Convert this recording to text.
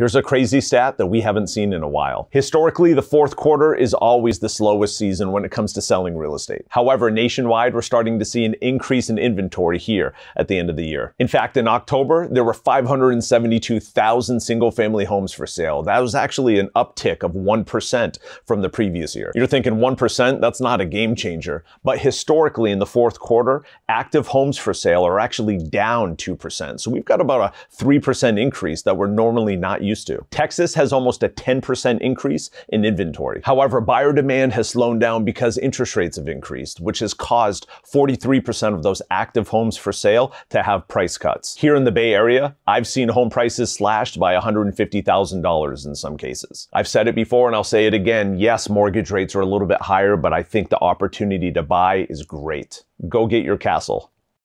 Here's a crazy stat that we haven't seen in a while. Historically, the fourth quarter is always the slowest season when it comes to selling real estate. However, nationwide, we're starting to see an increase in inventory here at the end of the year. In fact, in October, there were 572,000 single family homes for sale. That was actually an uptick of 1% from the previous year. You're thinking 1%, that's not a game changer. But historically, in the fourth quarter, active homes for sale are actually down 2%. So we've got about a 3% increase that we're normally not used to. Texas has almost a 10% increase in inventory. However, buyer demand has slowed down because interest rates have increased, which has caused 43% of those active homes for sale to have price cuts. Here in the Bay Area, I've seen home prices slashed by $150,000 in some cases. I've said it before and I'll say it again. Yes, mortgage rates are a little bit higher, but I think the opportunity to buy is great. Go get your castle.